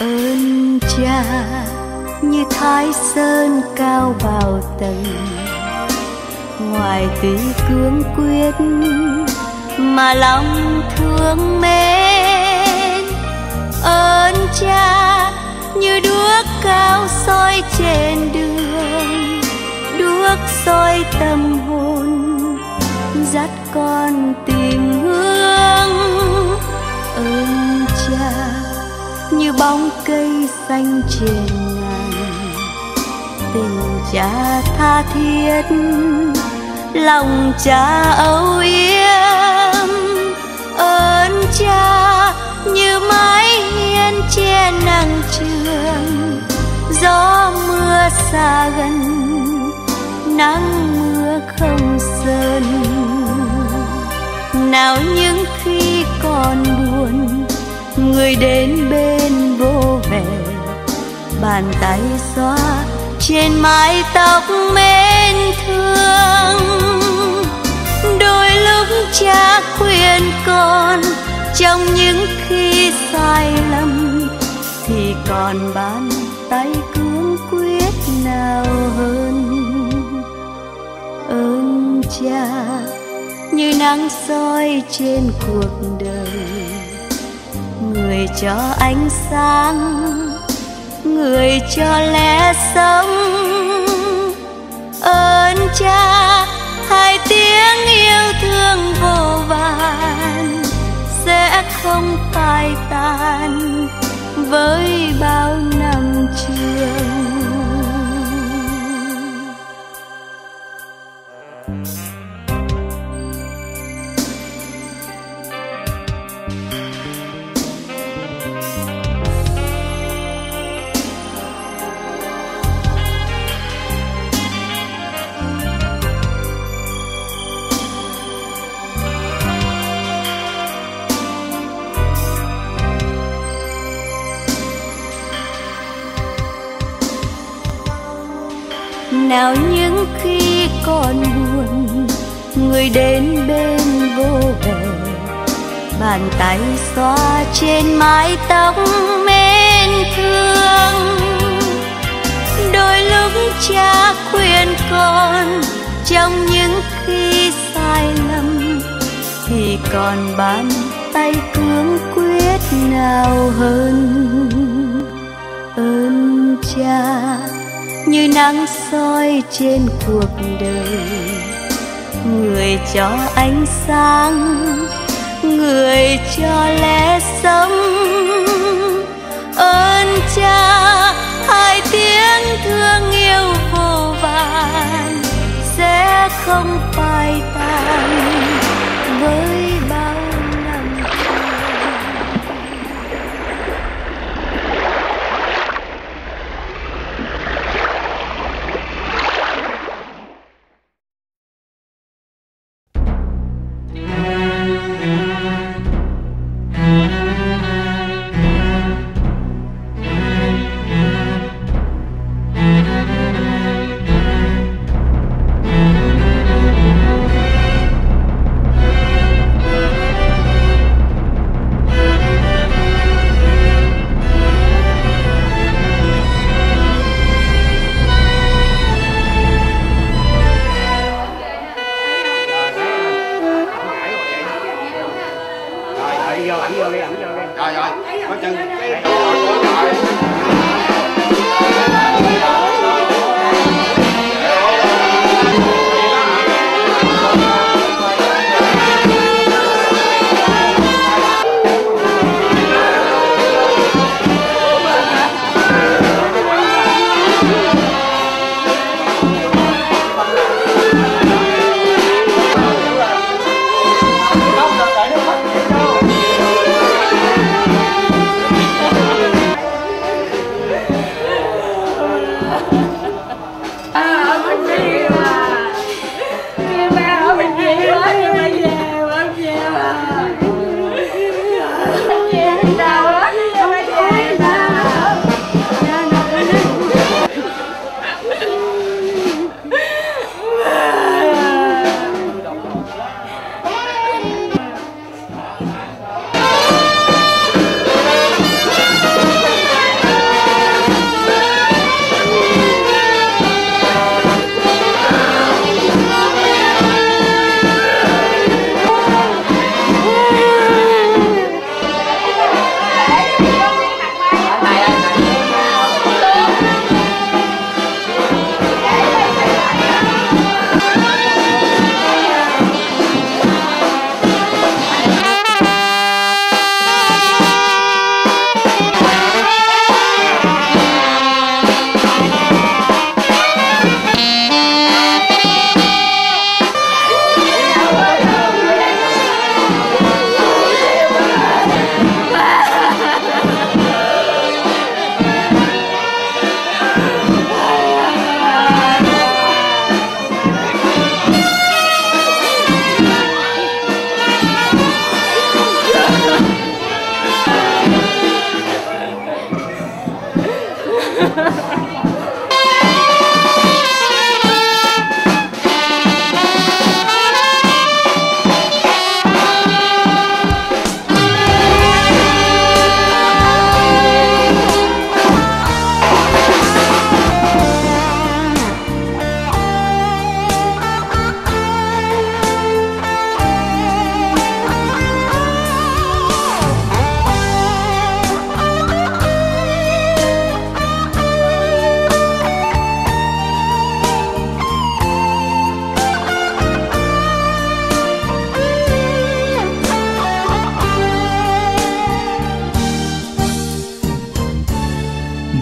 ơn cha như thái sơn cao bao tầng. Ngoài tuy cương quyết mà lòng thương mến, ơn cha như đuốc cao soi trên đường, đuốc soi tâm hồn, dắt con tìm hướng. Ơn cha như bóng cây xanh trên ngàn. Tình cha tha thiết, lòng cha âu yếm. Ơn cha như mái hiên che nắng trường. Gió mưa xa gần, nắng mưa không sơn. Nào những khi còn buồn người đến bên vô về bàn tay xoa trên mái tóc mến thương. Đôi lúc cha khuyên con, trong những khi sai lầm, thì còn bàn tay cương quyết nào hơn? Ơn cha, như nắng soi trên cuộc đời người cho ánh sáng, người cho lẽ sống. Ơn cha, hai tiếng yêu thương vô vàn sẽ không phai tàn với bao năm trường. Bàn tay xoa trên mái tóc mến thương. Đôi lúc cha khuyên con, trong những khi sai lầm, thì còn bàn tay cương quyết nào hơn? Ơn cha, như nắng soi trên cuộc đời, người cho ánh sáng người cho lẽ sống. Ơn cha, hai tiếng thương yêu vô vàn, sẽ không phai tàn.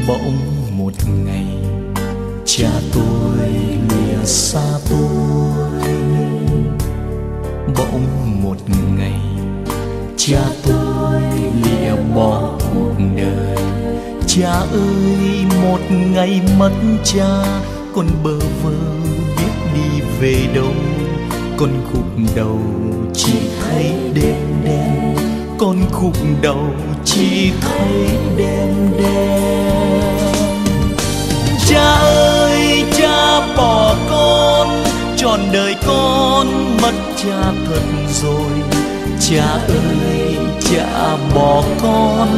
Bỗng một ngày, cha tôi lìa xa tôi. Bỗng một ngày, cha tôi lìa bỏ cuộc đời. Cha ơi, một ngày mất cha, con bơ vơ biết đi về đâu. Con gục đầu chỉ thấy đêm đen, con gục đầu chỉ thấy đêm đen cha ơi, cha bỏ con, trọn đời con mất cha thật rồi. Cha ơi, cha bỏ con,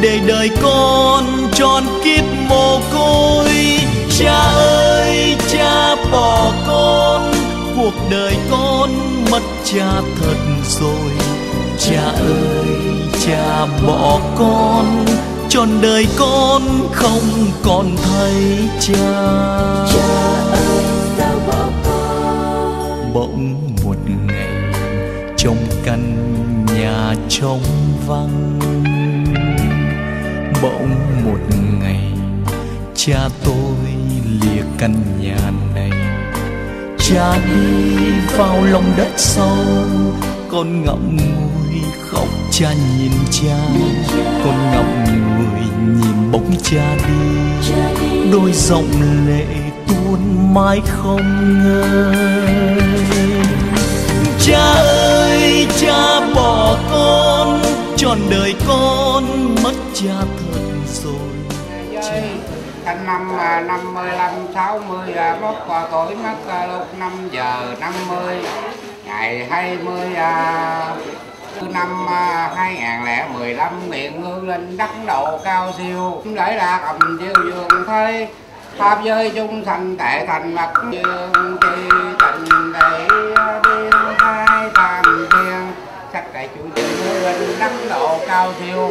để đời con tròn kiếp mồ côi. Cha ơi, cha bỏ con, cuộc đời con mất cha thật rồi. Cha ơi, cha bỏ con trọn đời con không còn thấy cha. Cha ơi sao bỏ con. Bỗng một ngày trong căn nhà trống vắng. Bỗng một ngày cha tôi lìa căn nhà này. Cha đi vào lòng đất sâu con ngậm ngùi khóc cha nhìn cha. Con ngậm ngùi nhìn bóng cha đi. Đôi giọng lệ tuôn mãi không ngơi. Cha ơi cha bỏ con trọn đời con mất cha thật rồi. Năm à, năm mươi lăm sáu mươi à, mốt à, tuổi mất à, lúc năm giờ năm mươi ngày hai mươi à, năm à, hai nghìn lẻ mười lăm, miệng hương linh đắc độ cao siêu. Để là cầm diêu dương thế, pháp giới chung thành tệ thành mặt dương chi tình để biên hai tam thiên sắc đại chủ trì hương linh đắc độ cao siêu.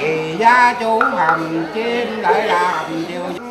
Kỳ gia chủ hầm chim lại làm hầm diêu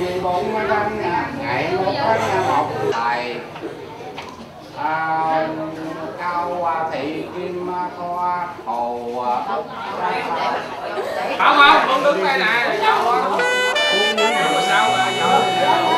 gì bốn mươi lăm ngày một tháng một tại à, cao thị kim thoa hồ ốc không. Không đứng đây nè sao mà giờ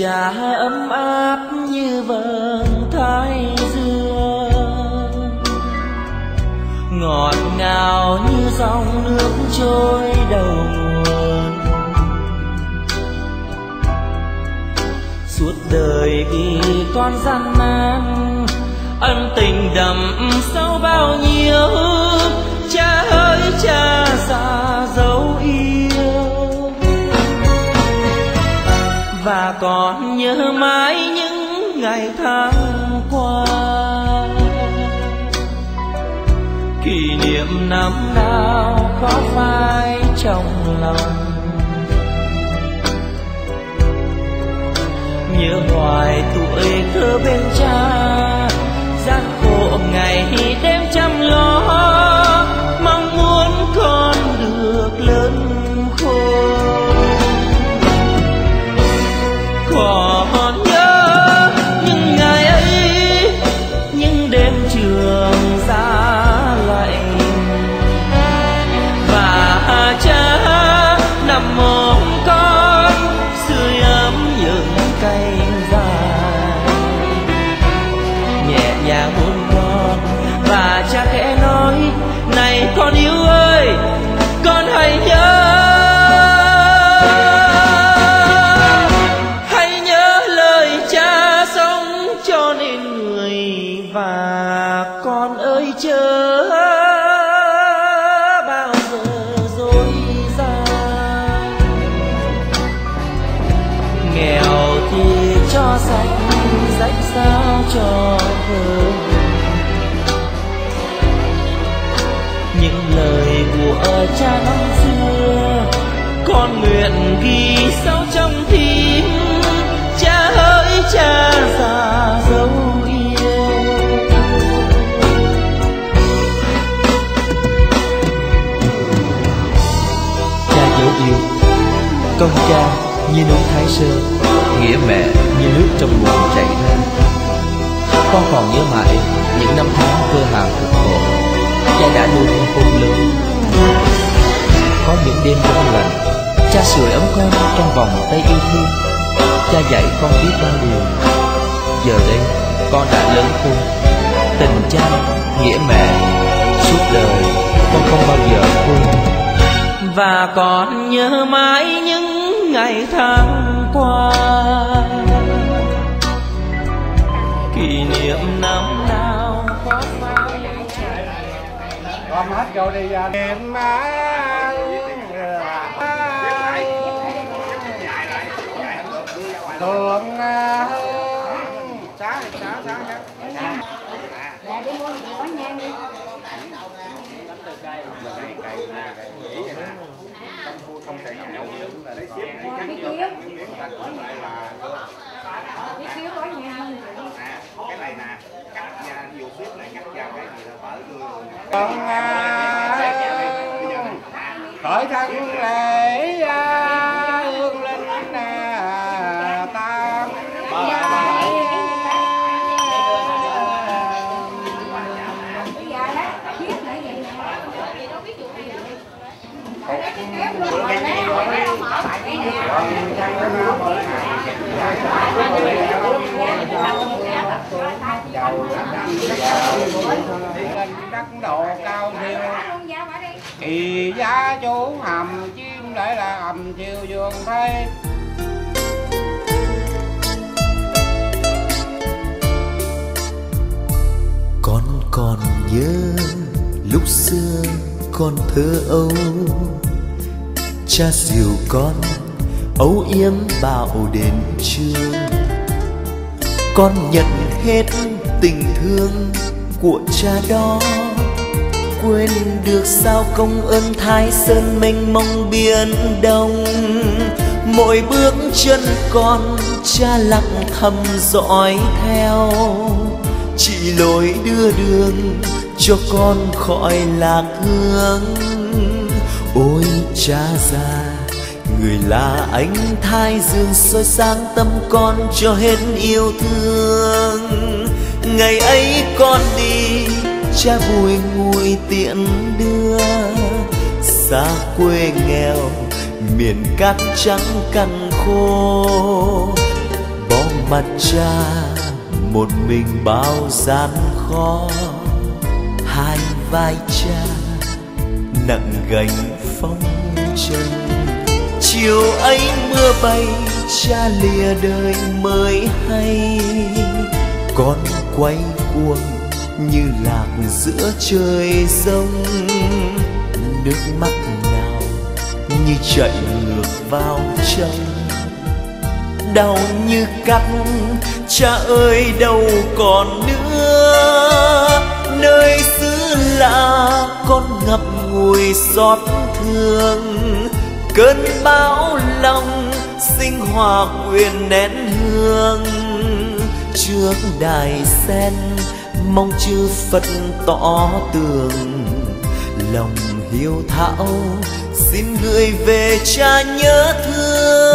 trà ấm áp như vầng thái dương. Ngọt ngào như dòng nước trôi đầu nguồn. Suốt đời vì con gian nan, ân tình đậm sâu bao nhiêu, cha ơi, cha già. Còn nhớ mãi những ngày tháng qua. Kỷ niệm năm nào khó phai trong lòng? Nhớ hoài tuổi thơ bên cha, gian khổ ngày đêm chăm lo. Thơ những lời của cha năm xưa, con nguyện ghi sâu trong tim. Cha ơi, cha già dấu yêu. Cha dấu yêu. Con cha như núi thái sơn, nghĩa mẹ như nước trong nguồn chảy ra con còn nhớ mãi những năm tháng cơ hàng cực khổ cha đã nuôi con khôn lớn. Có những đêm đông lạnh, cha sưởi ấm con trong vòng tay yêu thương. Cha dạy con biết bao điều. Giờ đây, con đã lớn khôn. Tình cha, nghĩa mẹ, suốt đời, con không bao giờ quên và còn nhớ mãi những ngày tháng qua kỷ niệm năm nào. Khó khăn Gom hết vô đi à. Niệm má Thường à, Sáng sáng sáng đi mua quả nhang đi không thể nhậu lấy xếp Biết kiếu quả nhang cái này nè cắt ra nhiều xếp này cắt ra cái gì khởi thân lễ à, hương linh à, tam Bây đất độ cao siêu kỳ giá chú hầm chim để là hầm chiều vườn thấy con còn nhớ lúc xưa con thơ ấu cha dìu con âu yếm bảo đến trường con nhận hết tình thương của cha đó. Quên được sao công ơn thái sơn mênh mông biển đông. Mỗi bước chân con cha lặng thầm dõi theo. Chỉ lối đưa đường cho con khỏi lạc hướng. Ôi cha già, người là ánh thái dương soi sáng tâm con cho hết yêu thương ngày ấy con đi, cha vui nguôi tiện đưa. Xa quê nghèo, miền cát trắng cằn khô. Bỏ mặt cha, một mình bao gian khó. Hai vai cha, nặng gánh phong trần. Chiều ấy mưa bay, cha lìa đời mới hay. Con quay cuồng như lạc giữa trời rông nước mắt nào như chạy ngược vào trong. Đau như cắt, cha ơi, đâu còn nữa. Nơi xứ lạ, con ngập ngùi xót thương. Cơn bão lòng, sinh hòa quyền nén hương trước đài sen, mong chư phật tỏ tường. Lòng hiếu thảo, xin gửi về cha nhớ thương.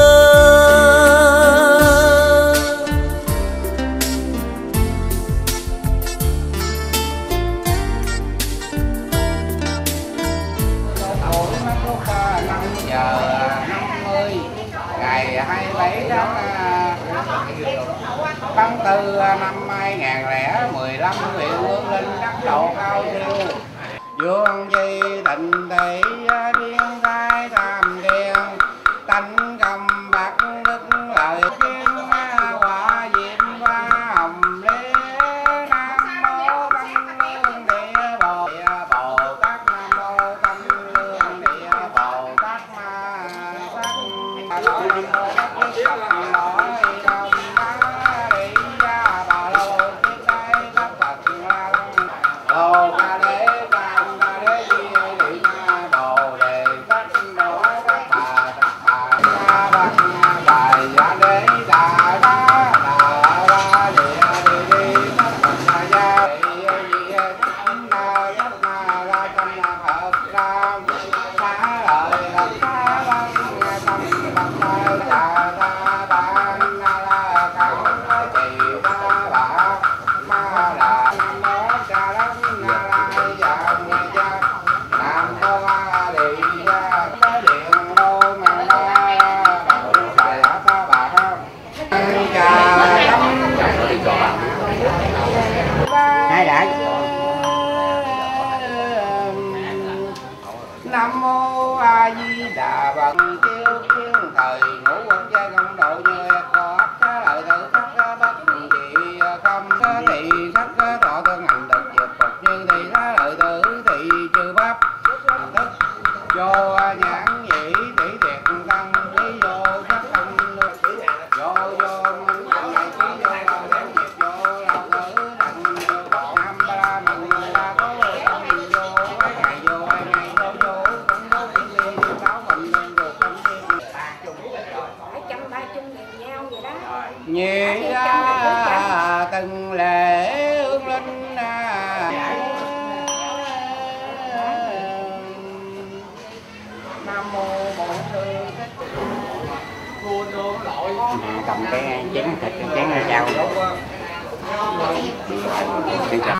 Nhãn nhĩ chén thịt